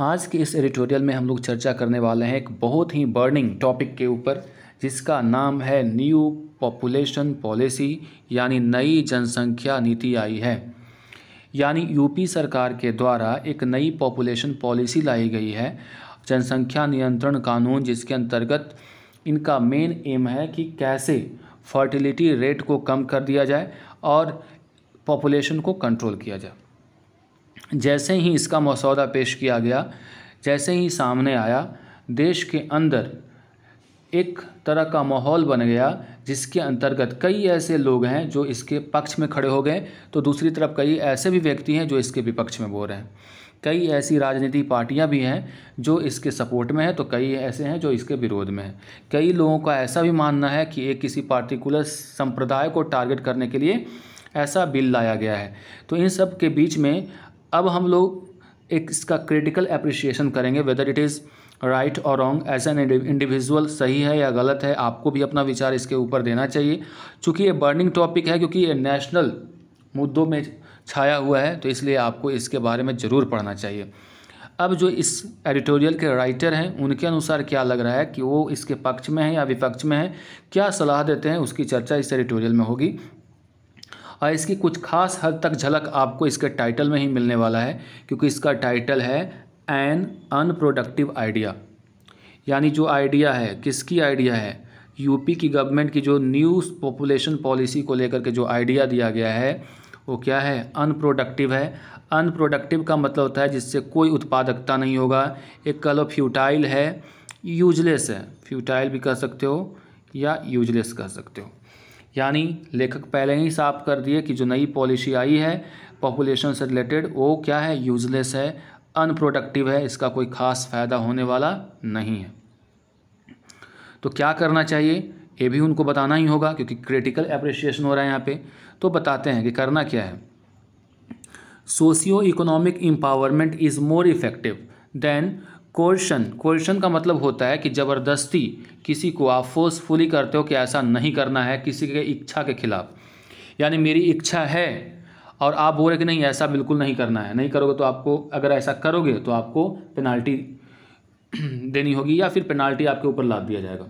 आज के इस एडिटोरियल में हम लोग चर्चा करने वाले हैं एक बहुत ही बर्निंग टॉपिक के ऊपर, जिसका नाम है न्यू पॉपुलेशन पॉलिसी यानी नई जनसंख्या नीति आई है। यानी यूपी सरकार के द्वारा एक नई पॉपुलेशन पॉलिसी लाई गई है। जनसंख्या नियंत्रण कानून जिसके अंतर्गत इनका मेन एम है कि कैसे फर्टिलिटी रेट को कम कर दिया जाए और पॉपुलेशन को कंट्रोल किया जाए। जैसे ही इसका मसौदा पेश किया गया, जैसे ही सामने आया, देश के अंदर एक तरह का माहौल बन गया जिसके अंतर्गत कई ऐसे लोग हैं जो इसके पक्ष में खड़े हो गए। तो दूसरी तरफ़ कई ऐसे भी व्यक्ति हैं जो इसके विपक्ष में बोल रहे हैं। कई ऐसी राजनीतिक पार्टियाँ भी हैं जो इसके सपोर्ट में हैं तो कई ऐसे हैं जो इसके विरोध में हैं। कई लोगों का ऐसा भी मानना है कि एक किसी पार्टिकुलर संप्रदाय को टारगेट करने के लिए ऐसा बिल लाया गया है। तो इन सब के बीच में अब हम लोग एक इसका क्रिटिकल अप्रिशिएशन करेंगे वेदर इट इज़ राइट और रॉन्ग एज एन इंडिविजुअल सही है या गलत है, आपको भी अपना विचार इसके ऊपर देना चाहिए। चूँकि ये बर्निंग टॉपिक है, क्योंकि ये नेशनल मुद्दों में छाया हुआ है तो इसलिए आपको इसके बारे में ज़रूर पढ़ना चाहिए। अब जो इस एडिटोरियल के राइटर हैं, उनके अनुसार क्या लग रहा है कि वो इसके पक्ष में है या विपक्ष में है? क्या सलाह देते हैं? उसकी चर्चा इस एडिटोरियल में होगी। और इसकी कुछ खास हद तक झलक आपको इसके टाइटल में ही मिलने वाला है, क्योंकि इसका टाइटल है एन अनप्रोडक्टिव आइडिया यानी जो आइडिया है, किसकी आइडिया है? यूपी की गवर्नमेंट की जो न्यू पॉपुलेशन पॉलिसी को लेकर के जो आइडिया दिया गया है, वो क्या है? अनप्रोडक्टिव है। अनप्रोडक्टिव का मतलब होता है जिससे कोई उत्पादकता नहीं होगा। एक कह लो फ्यूटाइल है यूजलेस है। फ्यूटाइल भी कह सकते हो या यूजलेस कह सकते हो। यानी लेखक पहले ही साफ़ कर दिए कि जो नई पॉलिसी आई है पॉपुलेशन से रिलेटेड वो क्या है? यूजलेस है अनप्रोडक्टिव है, इसका कोई ख़ास फ़ायदा होने वाला नहीं है। तो क्या करना चाहिए? ये भी उनको बताना ही होगा, क्योंकि क्रिटिकल अप्रिशिएशन हो रहा है यहाँ पे। तो बताते हैं कि करना क्या है। Socio economic empowerment is more effective than coercion coercion का मतलब होता है कि ज़बरदस्ती किसी को आप फोर्सफुली करते हो कि ऐसा नहीं करना है किसी के इच्छा के खिलाफ। यानी मेरी इच्छा है और आप बोल रहे कि नहीं, ऐसा बिल्कुल नहीं करना है। नहीं करोगे तो आपको, अगर ऐसा करोगे तो आपको पेनाल्टी देनी होगी या फिर पेनाल्टी आपके ऊपर लाद दिया जाएगा।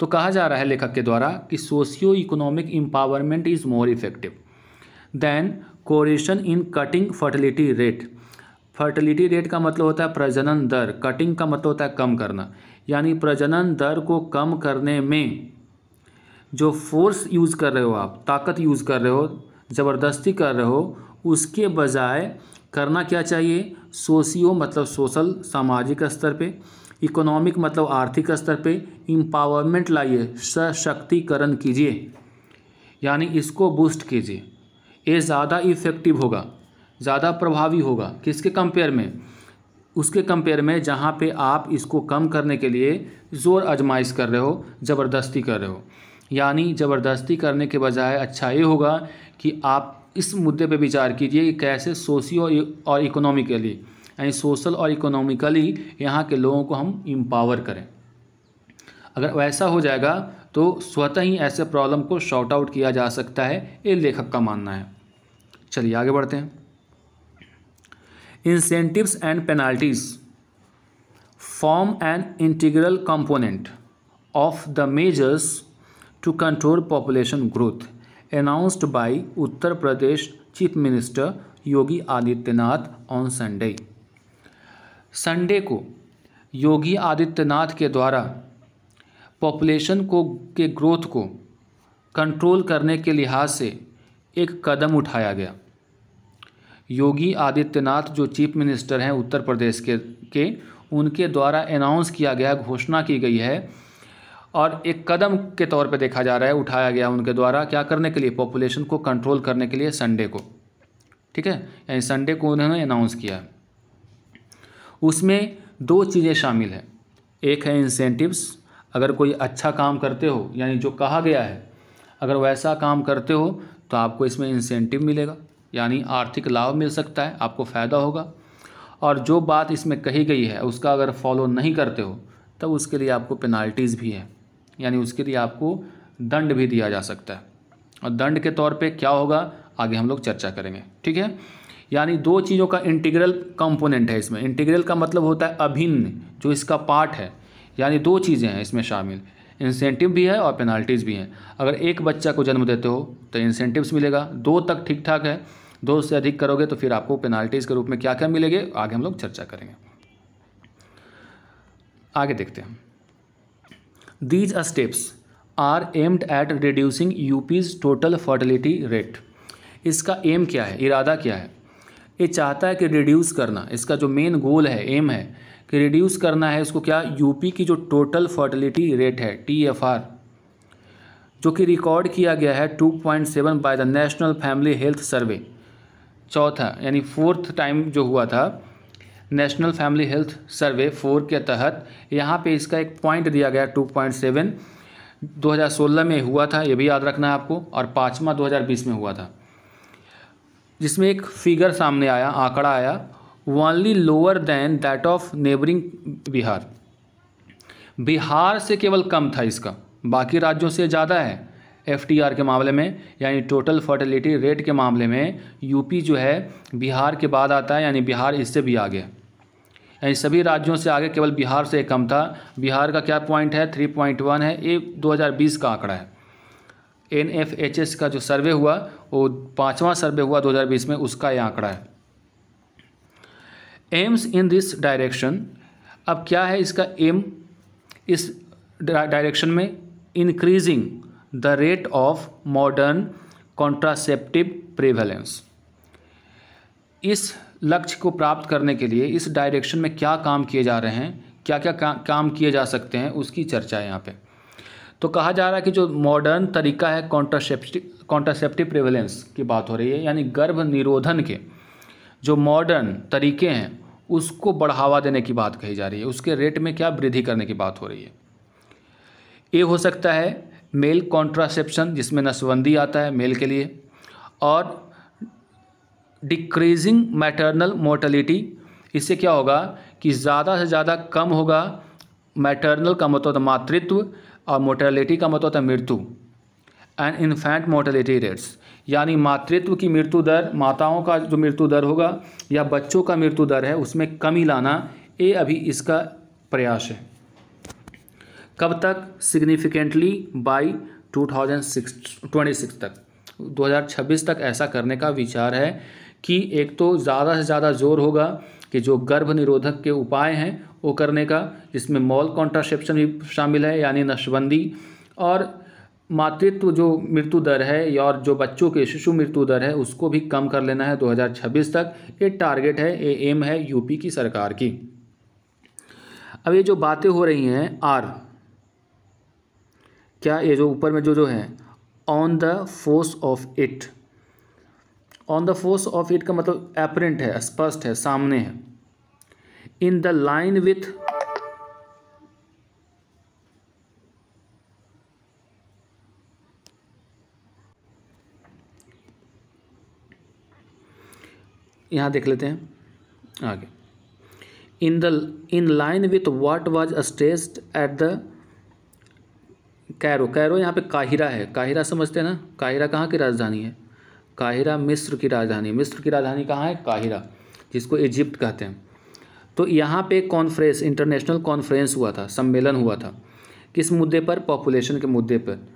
तो कहा जा रहा है लेखक के द्वारा कि socio economic empowerment is more effective than coercion in cutting fertility rate fertility rate का मतलब होता है प्रजनन दर, कटिंग का मतलब होता है कम करना। यानी प्रजनन दर को कम करने में जो फोर्स यूज़ कर रहे हो आप, ताकत यूज़ कर रहे हो, ज़बरदस्ती कर रहे हो, उसके बजाय करना क्या चाहिए? सोशियो मतलब सोशल, सामाजिक स्तर पे, इकोनॉमिक मतलब आर्थिक स्तर पे इम्पावरमेंट लाइए, सशक्तिकरण कीजिए। यानी इसको बूस्ट कीजिए। ये ज़्यादा इफ़ेक्टिव होगा। ज़्यादा प्रभावी होगा। किसके कंपेयर में? उसके कंपेयर में जहाँ पे आप इसको कम करने के लिए ज़ोर आजमाइश कर रहे हो, ज़बरदस्ती कर रहे हो। यानी ज़बरदस्ती करने के बजाय अच्छा ये होगा कि आप इस मुद्दे पे विचार कीजिए कि कैसे सोशियो और इकोनॉमिकली, यानी सोशल और इकोनॉमिकली यहाँ के लोगों को हम एम्पावर करें। अगर वैसा हो जाएगा तो स्वतः ही ऐसे प्रॉब्लम को शॉर्ट आउट किया जा सकता है, ये लेखक का मानना है। चलिए आगे बढ़ते हैं। Incentives and penalties form an integral component of the measures to control population growth announced by Uttar Pradesh chief minister Yogi Adityanath on Sunday Sunday को योगी आदित्यनाथ के द्वारा पॉपुलेशन को, के ग्रोथ को कंट्रोल करने के लिहाज से एक कदम उठाया गया। योगी आदित्यनाथ, जो चीफ मिनिस्टर हैं उत्तर प्रदेश के के, उनके द्वारा अनाउंस किया गया, घोषणा की गई है। और एक कदम के तौर पे देखा जा रहा है, उठाया गया उनके द्वारा, क्या करने के लिए? पॉपुलेशन को कंट्रोल करने के लिए संडे को। ठीक है? यानी संडे को उन्होंने अनाउंस किया उसमें दो चीज़ें शामिल हैं। एक है इंसेंटिव्स अगर कोई अच्छा काम करते हो, यानी जो कहा गया है, अगर वैसा काम करते हो तो आपको इसमें इंसेंटिव मिलेगा। यानी आर्थिक लाभ मिल सकता है, आपको फ़ायदा होगा। और जो बात इसमें कही गई है, उसका अगर फॉलो नहीं करते हो, तब उसके लिए आपको पेनाल्टीज़ भी है। यानी उसके लिए आपको दंड भी दिया जा सकता है। और दंड के तौर पे क्या होगा, आगे हम लोग चर्चा करेंगे। ठीक है? यानी दो चीज़ों का इंटीग्रल कंपोनेंट है इसमें। इंटीग्रल का मतलब होता है अभिन्न, जो इसका पार्ट है। यानी दो चीज़ें हैं इसमें शामिल। इंसेंटिव भी है और पेनाल्टीज़ भी हैं। अगर एक बच्चा को जन्म देते हो तो इंसेंटिव्स मिलेगा। दो तक ठीक ठाक है। दो से अधिक करोगे तो फिर आपको पेनाल्टीज़ के रूप में क्या क्या मिलेंगे? आगे हम लोग चर्चा करेंगे। आगे देखते हैं। These steps are aimed at reducing UP's total fertility rate इसका एम क्या है? इरादा क्या है? ये चाहता है कि रिड्यूस करना। इसका जो मेन गोल है एम है कि रिड्यूस करना है इसको क्या? यूपी की जो टोटल फर्टिलिटी रेट है टी एफ़ आर जो कि रिकॉर्ड किया गया है 2.7 by the national family health survey चौथा यानी फोर्थ टाइम जो हुआ था, national family health survey four के तहत, यहाँ पे इसका एक पॉइंट दिया गया 2.7 2016 में हुआ था, ये भी याद रखना है आपको, और पाँचवा 2020 में हुआ था। जिसमें एक फिगर सामने आया, आंकड़ा आया only lower than that of neighbouring Bihar Bihar से केवल कम था इसका, बाकी राज्यों से ज़्यादा है। एफटीआर के मामले में, यानी टोटल फर्टिलिटी रेट के मामले में यूपी जो है, बिहार के बाद आता है, यानी बिहार इससे भी आगे। यानी सभी राज्यों से आगे, केवल बिहार से कम था। बिहार का क्या पॉइंट है? थ्री पॉइंट वन है। ये 2020 का आंकड़ा है। एन एफ़ एच एस का जो सर्वे हुआ, वो पाँचवा सर्वे हुआ 2020 में, उसका ये आंकड़ा है। एम्स इन दिस डायरेक्शन अब क्या है इसका एम इस डायरेक्शन में increasing the rate of modern contraceptive prevalence. इस लक्ष्य को प्राप्त करने के लिए इस डायरेक्शन में क्या काम किए जा रहे हैं क्या क्या का, काम किए जा सकते हैं उसकी चर्चा है यहाँ पे। तो कहा जा रहा है कि जो मॉडर्न तरीका है कॉन्ट्रासेप्टिव कॉन्ट्रासेप्टिव प्रेवलेंस की बात हो रही है यानी गर्भ निरोधन के जो मॉडर्न तरीके हैं उसको बढ़ावा देने की बात कही जा रही है। उसके रेट में क्या वृद्धि करने की बात हो रही है। ये हो सकता है मेल कॉन्ट्रासेप्शन, जिसमें नसबंदी आता है मेल के लिए, और डिक्रीजिंग मैटरनल मोर्टलिटी। इससे क्या होगा कि ज़्यादा से ज़्यादा कम होगा मैटरनल का मतलब मातृत्व और मोर्टेलिटी का मतलब मृत्यु। एंड इन्फेंट मोर्टेलिटी रेट्स, यानी मातृत्व की मृत्यु दर, माताओं का जो मृत्यु दर होगा या बच्चों का मृत्यु दर है, उसमें कमी लाना, ये अभी इसका प्रयास है। कब तक? Significantly by two thousand six तक। 2026 तक ऐसा करने का विचार है कि एक तो ज़्यादा से ज़्यादा ज़ोर होगा कि जो गर्भ निरोधक के उपाय हैं वो करने का, जिसमें मॉल कॉन्ट्रासेप्शन भी शामिल है, यानी नशबंदी और मातृत्व जो मृत्यु दर है और जो बच्चों के शिशु मृत्यु दर है, उसको भी कम कर लेना है 2026 तक। ये टारगेट है, ये एम है यूपी की सरकार की। अब ये जो बातें हो रही हैं, आर क्या ये जो ऊपर में जो जो है on the face of it on the face of it का मतलब एपरेंट है, स्पष्ट है, सामने है। इन द लाइन विथ यहाँ देख लेते हैं, आगे। In the in line with what was stressed at the Cairo Cairo यहाँ पे काहिरा है। काहिरा समझते हैं ना? काहिरा कहाँ की राजधानी है? काहिरा मिस्र की राजधानी मिस्र की राजधानी कहाँ है? काहिरा, जिसको इजिप्ट कहते हैं। तो यहाँ पे कॉन्फ्रेंस इंटरनेशनल कॉन्फ्रेंस हुआ था, सम्मेलन हुआ था। किस मुद्दे पर? पॉपुलेशन के मुद्दे पर।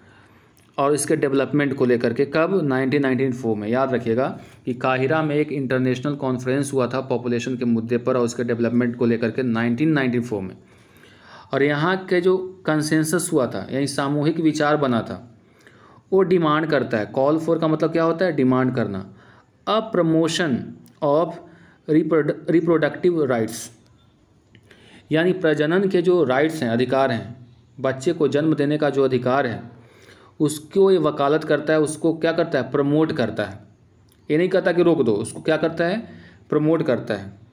और इसके डेवलपमेंट को लेकर के कब? 1994 में। याद रखिएगा कि काहिरा में एक इंटरनेशनल कॉन्फ्रेंस हुआ था पॉपुलेशन के मुद्दे पर और उसके डेवलपमेंट को लेकर के 1994 में। और यहाँ के जो कंसेंसस हुआ था, यानी सामूहिक विचार बना था, वो डिमांड करता है। कॉल फॉर का मतलब क्या होता है? डिमांड करना। A promotion of reproductive rights यानी प्रजनन के जो राइट्स हैं, अधिकार हैं, बच्चे को जन्म देने का जो अधिकार है, उसको ये वकालत करता है, उसको क्या करता है? प्रमोट करता है। ये नहीं कहता कि रोक दो, उसको क्या करता है? प्रमोट करता है।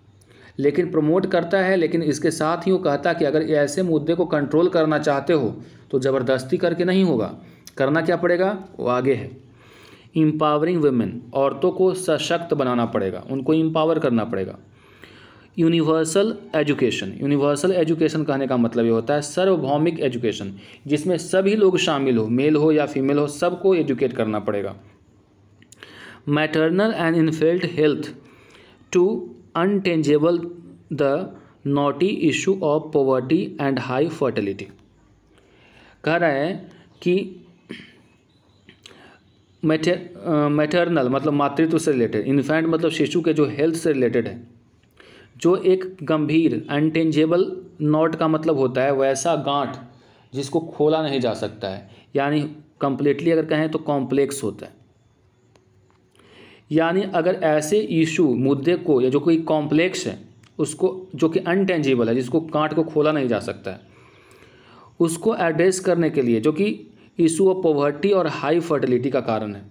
लेकिन प्रमोट करता है, लेकिन इसके साथ ही वो कहता है कि अगर ऐसे मुद्दे को कंट्रोल करना चाहते हो तो ज़बरदस्ती करके नहीं होगा। करना क्या पड़ेगा? वो आगे है। इम्पावरिंग वुमेन औरतों को सशक्त बनाना पड़ेगा, उनको इम्पावर करना पड़ेगा। यूनिवर्सल एजुकेशन यूनिवर्सल एजुकेशन कहने का मतलब ये होता है सर्वभौमिक एजुकेशन जिसमें सभी लोग शामिल हो मेल हो या फीमेल हो, सबको एजुकेट करना पड़ेगा। Maternal and infant health to untangle the knotty issue of poverty and high fertility कह रहा है कि मैटरनल मतलब मातृत्व से रिलेटेड इन्फेंट मतलब शिशु के जो हेल्थ से रिलेटेड है, जो एक गंभीर अनटेंजेबल नॉट का मतलब होता है वैसा गांठ जिसको खोला नहीं जा सकता है, यानी कंप्लीटली अगर कहें तो कॉम्प्लेक्स होता है। यानी अगर ऐसे इशू मुद्दे को या जो कोई कॉम्प्लेक्स है, उसको, जो कि अनटेंजिबल है, जिसको कांट को खोला नहीं जा सकता है, उसको एड्रेस करने के लिए, जो कि इशू ऑफ़ पोवर्टी और हाई फर्टिलिटी का कारण है,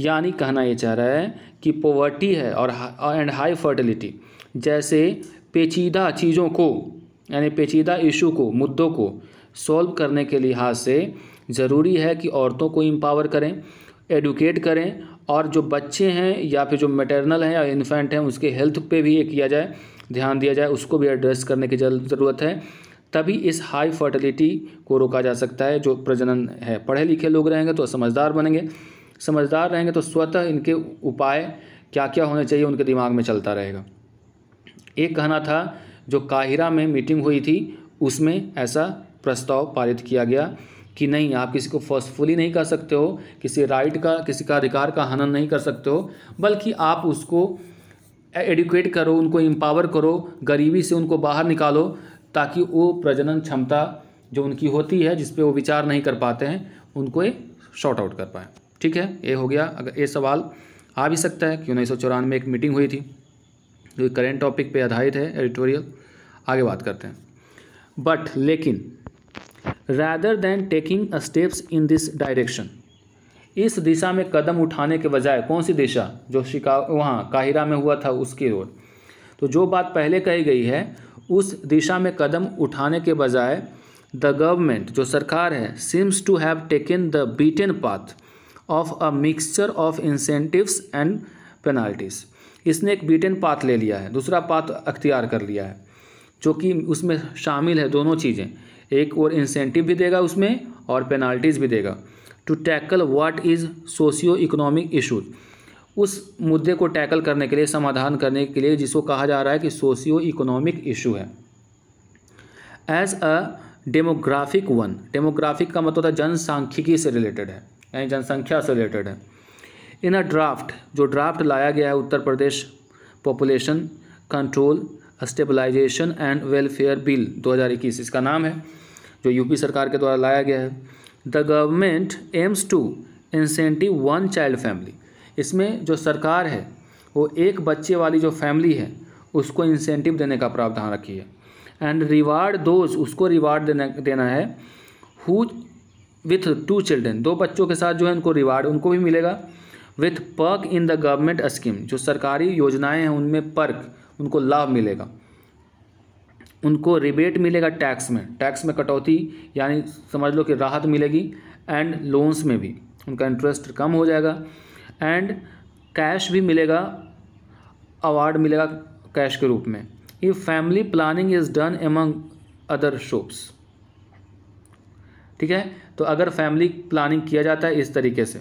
यानी कहना ये चाह रहा है कि पोवर्टी है और एंड हाई फर्टिलिटी जैसे पेचीदा चीज़ों को, यानी पेचीदा इशू को, मुद्दों को सॉल्व करने के लिहाज से ज़रूरी है कि औरतों को एम्पावर करें एडुकेट करें और जो बच्चे हैं या फिर जो मेटरनल हैं या इन्फेंट हैं, उसके हेल्थ पे भी ये किया जाए, ध्यान दिया जाए, उसको भी एड्रेस करने की ज़रूरत है। तभी इस हाई फर्टिलिटी को रोका जा सकता है, जो प्रजनन है। पढ़े लिखे लोग रहेंगे तो समझदार बनेंगे। समझदार रहेंगे तो स्वतः इनके उपाय क्या क्या होने चाहिए, उनके दिमाग में चलता रहेगा। एक कहना था, जो काहिरा में मीटिंग हुई थी, उसमें ऐसा प्रस्ताव पारित किया गया कि नहीं, आप किसी को फोर्सफुली नहीं कर सकते हो, किसी राइट का, किसी का अधिकार का हनन नहीं कर सकते हो, बल्कि आप उसको एडुकेट करो, उनको एम्पावर करो, गरीबी से उनको बाहर निकालो, ताकि वो प्रजनन क्षमता जो उनकी होती है, जिस पे वो विचार नहीं कर पाते हैं, उनको ये शॉर्ट आउट कर पाए। ठीक है? ये हो गया। अगर ये सवाल आ भी सकता है कि उन्नीस सौ चौरानवे एक मीटिंग हुई थी, जो करेंट टॉपिक पे आधारित है एडिटोरियल आगे बात करते हैं। बट लेकिन rather than taking steps in this direction इस दिशा में कदम उठाने के बजाय कौन सी दिशा जो शिका, वहाँ काहिरा में हुआ था उसकी ओर? तो जो बात पहले कही गई है, उस दिशा में कदम उठाने के बजाय द गवर्नमेंट जो सरकार है seems to have taken the beaten path of a mixture of incentives and penalties इसने एक बीटेन पाथ ले लिया है, दूसरा पाथ अख्तियार कर लिया है, जो कि उसमें शामिल है दोनों चीज़ें। एक और इंसेंटिव भी देगा उसमें और पेनाल्टीज़ भी देगा। To tackle what is socio economic issues उस मुद्दे को टैकल करने के लिए, समाधान करने के लिए जिसको कहा जा रहा है कि सोशियो इकोनॉमिक इशू है। As a demographic one demographic का मतलब होता है जनसांख्यिकी से रिलेटेड है, यानी जनसंख्या से रिलेटेड है। इन अ ड्राफ्ट जो ड्राफ्ट लाया गया है Uttar Pradesh population control stabilisation and welfare bill 2021 इसका नाम है। जो यूपी सरकार के द्वारा लाया गया है। The government aims to incentive one child family इसमें जो सरकार है, वो एक बच्चे वाली जो फैमिली है, उसको इंसेंटिव देने का प्रावधान रखी है। एंड रिवार्ड दोज उसको रिवार्ड देना देना है हु विथ टू चिल्ड्रेन दो बच्चों के साथ जो है, उनको रिवार्ड उनको भी मिलेगा। With perk in the government scheme जो सरकारी योजनाएँ हैं, उनमें पर्क उनको लाभ मिलेगा। उनको रिबेट मिलेगा टैक्स में। टैक्स में कटौती, यानी समझ लो कि राहत मिलेगी एंड लोन्स में भी। उनका इंटरेस्ट कम हो जाएगा एंड कैश भी मिलेगा अवार्ड मिलेगा कैश के रूप में। If family planning is done among other shops ठीक है? तो अगर फैमिली प्लानिंग किया जाता है इस तरीके से।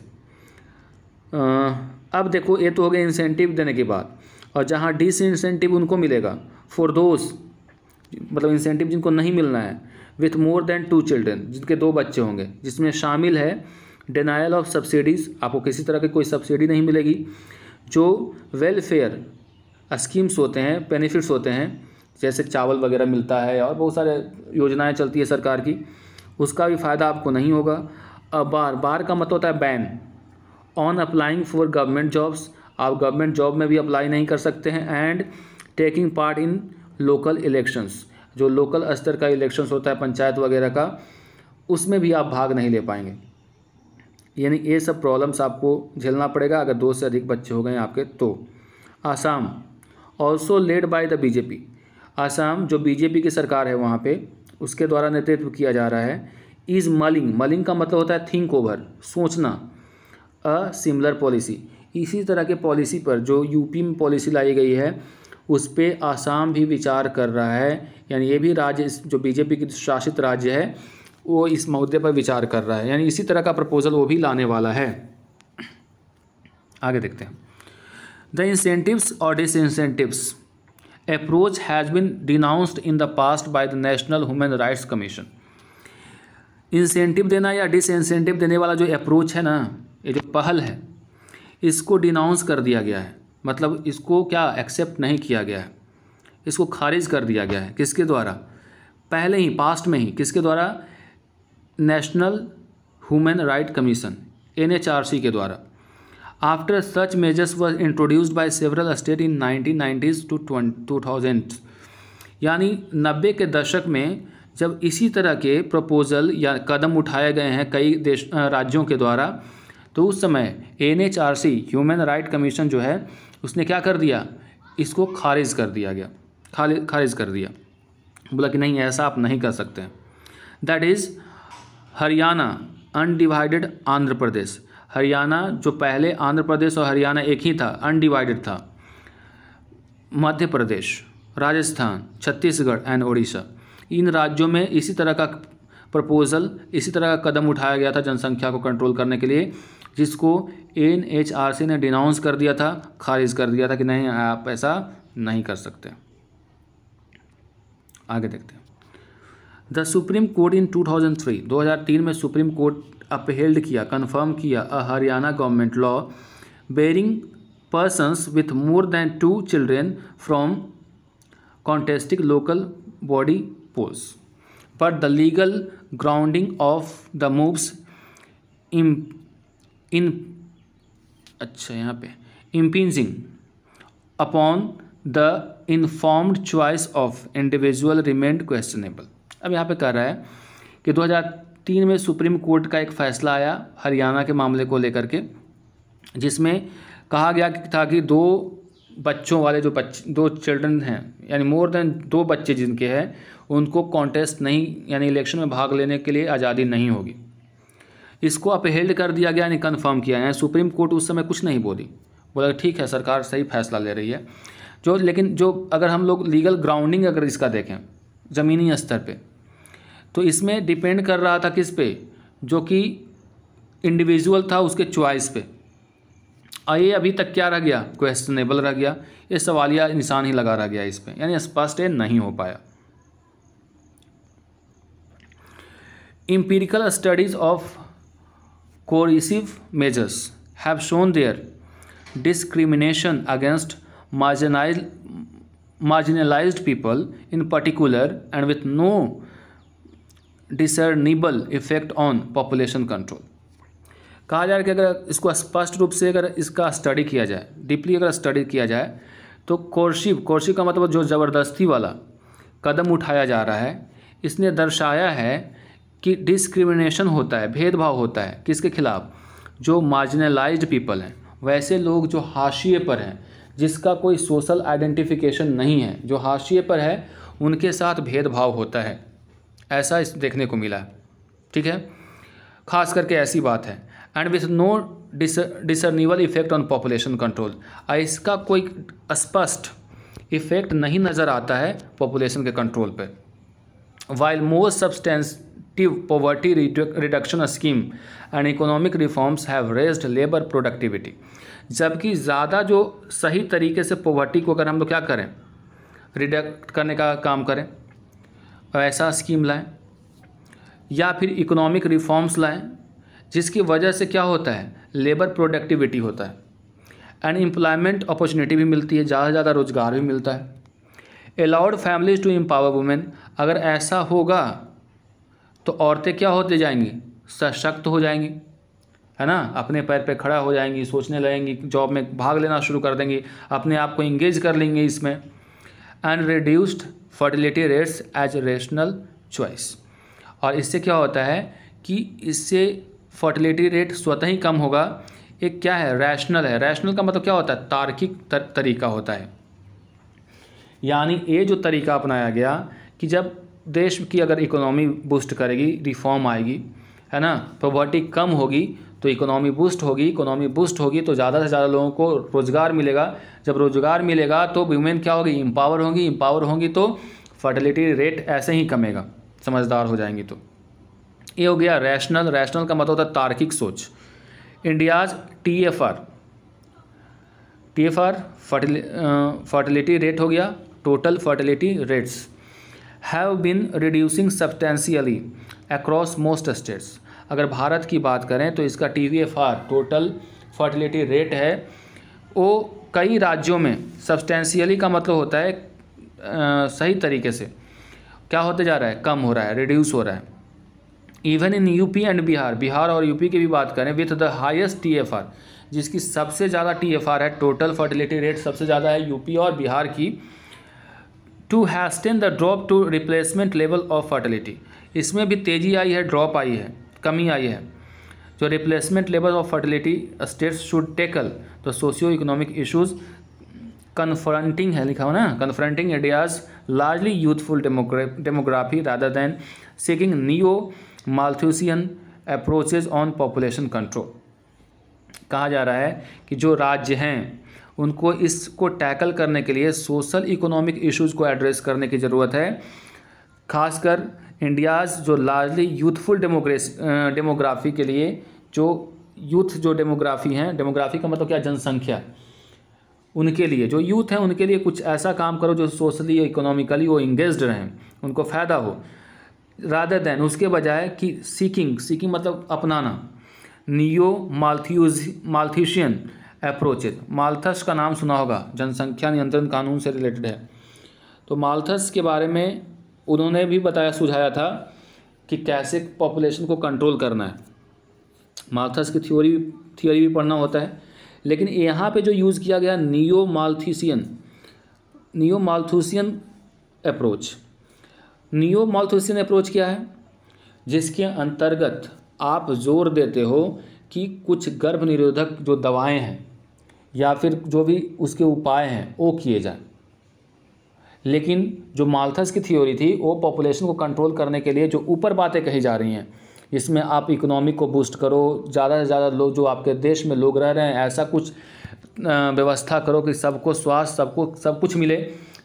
अब देखो, ये तो हो गया इंसेंटिव देने की बात। और जहाँ डिस इंसेंटिव उनको मिलेगा फॉर दोस्त मतलब इंसेंटिव जिनको नहीं मिलना है with more than two children जिनके दो बच्चे होंगे, जिसमें शामिल है डिनाइल ऑफ़ सब्सिडीज़ आपको किसी तरह की कोई सब्सिडी नहीं मिलेगी, जो वेलफेयर स्कीम्स होते हैं बेनिफिट्स होते हैं, जैसे चावल वगैरह मिलता है और बहुत सारे योजनाएँ चलती है सरकार की, उसका भी फ़ायदा आपको नहीं होगा। अब बार बार का मतलब होता है ban on applying for government jobs आप गवर्नमेंट जॉब में भी अप्लाई नहीं कर सकते हैं and taking part in local elections जो लोकल स्तर का इलेक्शंस होता है, पंचायत वगैरह का, उसमें भी आप भाग नहीं ले पाएँगे। यानी ये सब प्रॉब्लम्स आपको झेलना पड़ेगा, अगर दो से अधिक बच्चे हो गए आपके तो। Assam also led by the BJP Assam, जो बीजेपी की सरकार है वहाँ पे, उसके द्वारा नेतृत्व किया जा रहा है इज़ मलिंग मलिंग का मतलब होता है थिंक ओवर सोचना। अ सिमिलर पॉलिसी इसी तरह के पॉलिसी पर जो यूपी में पॉलिसी लाई गई है उस पर आसाम भी विचार कर रहा है। यानी ये भी राज्य जो बीजेपी की शासित राज्य है, वो इस मुद्दे पर विचार कर रहा है। यानी इसी तरह का प्रपोजल वो भी लाने वाला है। आगे देखते हैं। द इंसेंटिव्स और disincentives. Approach has been denounced in the past by the national human rights commission. Incentive देना या डिसइंसेंटिव देने वाला जो अप्रोच है ना, ये जो पहल है, इसको डिनाउंस कर दिया गया है। मतलब इसको क्या एक्सेप्ट नहीं किया गया है? इसको खारिज कर दिया गया है। किसके द्वारा? पहले ही पास्ट में ही। किसके द्वारा? National human right commission NHRC के द्वारा। After such measures was introduced by several state in nineteen nineties to two thousand यानी नब्बे के दशक में जब इसी तरह के प्रपोज़ल या कदम उठाए गए हैं कई देश राज्यों के द्वारा तो उस समय N H R C human right commission जो है, उसने क्या कर दिया? इसको खारिज कर दिया गया। खारिज कर दिया। बोला कि नहीं, ऐसा आप नहीं कर सकते। That is Haryana undivided Andhra Pradesh. Haryana जो पहले आंध्र प्रदेश और हरियाणा एक ही था अनडिवाइडेड था। मध्य प्रदेश, राजस्थान, छत्तीसगढ़ एंड उड़ीसा इन राज्यों में इसी तरह का प्रपोज़ल इसी तरह का कदम उठाया गया था जनसंख्या को कंट्रोल करने के लिए। जिसको एन एच आर सी ने डिनाउंस कर दिया था, खारिज कर दिया था कि नहीं, आप ऐसा नहीं कर सकते। आगे देखते हैं। द सुप्रीम कोर्ट इन 2003 2003 में सुप्रीम कोर्ट अपहेल्ड किया कंफर्म किया a Haryana government law barring with more than two children from contesting local body polls. But the legal grounding of the moves in in अच्छा यहाँ पे, impinging upon the informed choice of individual remained questionable अब यहाँ पे कह रहा है कि 2003 में सुप्रीम कोर्ट का एक फैसला आया हरियाणा के मामले को लेकर के, जिसमें कहा गया था कि दो बच्चों वाले जो बच्चे दो चिल्ड्रन हैं, यानी मोर देन दो बच्चे जिनके हैं, उनको कॉन्टेस्ट नहीं, यानी इलेक्शन में भाग लेने के लिए आज़ादी नहीं होगी। इसको अपहेल्ड कर दिया गया, यानी कन्फर्म किया यानी सुप्रीम कोर्ट उस समय कुछ नहीं बोली। बोला, ठीक है, सरकार सही फैसला ले रही है। जो, लेकिन जो, अगर हम लोग लीगल ग्राउंडिंग अगर इसका देखें, ज़मीनी स्तर पे तो इसमें डिपेंड कर रहा था किस पे? जो कि इंडिविजुअल था उसके चॉइस पे। और ये अभी तक क्या रह गया? क्वेश्चनेबल रह गया। ये सवालिया निशान ही लगा रह गया इस पर यानी स्पष्ट नहीं हो पाया। Empirical studies of coercive measures have shown their discrimination against marginalized, marginalized people in particular and with no discernible effect on population control कहा जा रहा है कि अगर इसको स्पष्ट रूप से अगर इसका स्टडी किया जाए डीपली अगर स्टडी किया जाए तो कोर्शिव कोर्शिव का मतलब जो ज़बरदस्ती वाला कदम उठाया जा रहा है इसने दर्शाया है कि डिस्क्रिमिनेशन होता है, भेदभाव होता है, किसके खिलाफ? जो मार्जिनलाइज्ड पीपल हैं, वैसे लोग जो हाशिए पर हैं, जिसका कोई सोशल आइडेंटिफिकेशन नहीं है, जो हाशिए पर है, उनके साथ भेदभाव होता है। ऐसा इस देखने को मिला ठीक है? खास करके ऐसी बात है। And with no discernible effect on population control इसका कोई स्पष्ट इफ़ेक्ट नहीं नज़र आता है पॉपुलेशन के कंट्रोल पर while most substance active poverty reduction scheme and economic reforms have raised labor productivity. जबकि ज़्यादा जो सही तरीके से पॉवर्टी को अगर हम लोग क्या करें? रिडक्ट करने का काम करें ऐसा स्कीम लाएँ, या फिर इकोनॉमिक रिफॉर्म्स लाएँ, जिसकी वजह से क्या होता है? लेबर प्रोडक्टिविटी होता है। एंड एम्प्लॉयमेंट अपॉर्चुनिटी भी मिलती है, ज़्यादा से ज़्यादा रोज़गार भी मिलता है। Allowed families to empower women अगर ऐसा होगा तो औरतें क्या होते जाएँगी? सशक्त हो जाएँगी है ना? अपने पैर पे खड़ा हो जाएँगी सोचने लगेंगी जॉब में भाग लेना शुरू कर देंगी अपने आप को इंगेज कर लेंगे इसमें and reduced fertility rates as rational choice और इससे क्या होता है कि इससे फर्टिलिटी रेट स्वतः ही कम होगा। एक क्या है? रैशनल है। रैशनल का मतलब क्या होता है? तार्किक तर, तरीका होता है। यानी ये जो तरीका अपनाया गया कि जब देश की अगर इकोनॉमी बूस्ट करेगी रिफॉर्म आएगी, है ना प्रॉपर्टी कम होगी तो इकोनॉमी बूस्ट होगी इकोनॉमी बूस्ट होगी तो ज़्यादा से ज़्यादा लोगों को रोज़गार मिलेगा। जब रोज़गार मिलेगा तो वुमेन क्या होगी? एम्पावर होंगी एम्पावर होंगी तो फर्टिलिटी रेट ऐसे ही कमेगा। समझदार हो जाएँगी तो। ये हो गया रैशनल रैशनल का मतलब होता है तार्किक सोच। India's T F R T F R fertility rate हो गया total fertility rates have been reducing substantially across most states अगर भारत की बात करें तो इसका T V F R total fertility rate है। वो कई राज्यों में सब्सटेंशियली का मतलब होता है आ, सही तरीके से। क्या होते जा रहा है? कम हो रहा है रिड्यूस हो रहा है। Even in UP and Bihar Bihar और यूपी की भी बात करें with the highest T F R जिसकी सबसे ज़्यादा टी एफ़ आर है टोटल फर्टिलिटी रेट सबसे ज़्यादा है यूपी और बिहार की to hasten the drop to replacement level of fertility. इसमें भी तेज़ी आई है, ड्रॉप आई है, कमी आई है। जो replacement level of fertility states should tackle the socio economic issues confronting है, लिखा हो ना, confronting India's largely youthful demography rather than seeking neo Malthusian approaches on population control कहा जा रहा है कि जो राज्य हैं उनको इसको टैकल करने के लिए सोशल इकोनॉमिक इश्यूज़ को एड्रेस करने की ज़रूरत है। खासकर इंडियाज़ जो लार्जली यूथफुल डेमोग्रेस डेमोग्राफी के लिए जो यूथ जो डेमोग्राफी हैं, डेमोग्राफी का मतलब क्या? जनसंख्या। उनके लिए, जो यूथ हैं, उनके लिए कुछ ऐसा काम करो जो सोशली या इकोनॉमिकली वो इंगेज रहें, उनको फ़ायदा हो। रादर देन उसके बजाय कि सीकिंग सीकिंग मतलब अपनाना। Neo Malthus Malthusian approaches Malthus का नाम सुना होगा। जनसंख्या नियंत्रण कानून से रिलेटेड है। तो मालथस के बारे में उन्होंने भी बताया, सुझाया था कि कैसे पॉपुलेशन को कंट्रोल करना है। मालथस की थ्योरी थियोरी भी पढ़ना होता है। लेकिन यहाँ पे जो यूज़ किया गया neo Malthusian neo Malthusian approach neo Malthusian approach क्या है? जिसके अंतर्गत आप ज़ोर देते हो कि कुछ गर्भ निरोधक जो दवाएँ हैं या फिर जो भी उसके उपाय हैं, वो किए जाएँ। लेकिन जो माल्थस की थ्योरी थी, वो पॉपुलेशन को कंट्रोल करने के लिए जो ऊपर बातें कही जा रही हैं, इसमें आप इकोनॉमी को बूस्ट करो, ज़्यादा से ज़्यादा लोग जो आपके देश में लोग रह रहे हैं, ऐसा कुछ व्यवस्था करो कि सबको स्वास्थ्य, सबको, सब कुछ मिले,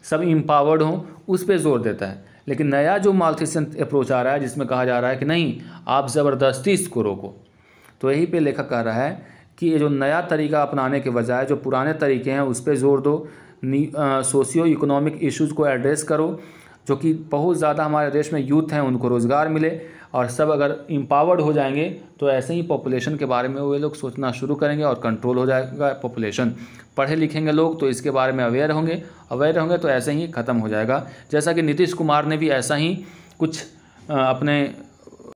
सब इम्पावर्ड हों, उस पर ज़ोर देता है। लेकिन नया जो माल्थिसन अप्रोच आ रहा है, जिसमें कहा जा रहा है कि नहीं, आप ज़बरदस्ती इसको रोको तो यही पे लेखक कह रहा है कि ये जो नया तरीका अपनाने के बजाय, जो पुराने तरीके हैं, उस पर ज़ोर दो। सोशियो इकोनॉमिक इश्यूज़ को एड्रेस करो, जो कि बहुत ज़्यादा हमारे देश में यूथ हैं, उनको रोज़गार मिले और सब अगर एम्पावर्ड हो जाएँगे तो ऐसे ही पॉपुलेशन के बारे में वे लोग सोचना शुरू करेंगे और कंट्रोल हो जाएगा पॉपुलेशन पढ़े लिखेंगे लोग तो इसके बारे में अवेयर होंगे। अवेयर होंगे तो ऐसे ही ख़त्म हो जाएगा। जैसा कि नीतीश कुमार ने भी ऐसा ही कुछ अपने